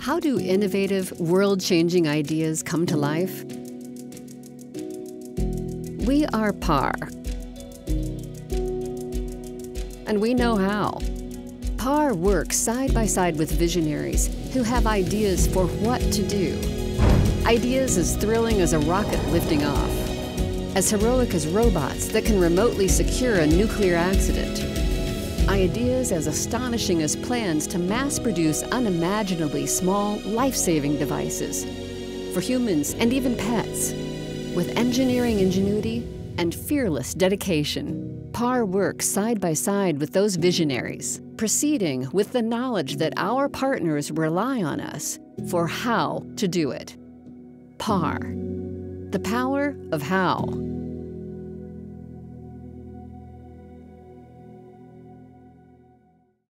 How do innovative, world changing ideas come to life? We are PAR. And we know how. PAR works side by side with visionaries who have ideas for what to do. Ideas as thrilling as a rocket lifting off, as heroic as robots that can remotely secure a nuclear accident, ideas as astonishing as plans to mass produce unimaginably small, life saving devices for humans and even pets. With engineering ingenuity and fearless dedication, PAR works side by side with those visionaries, proceeding with the knowledge that our partners rely on us for how to do it. PAR, the power of how.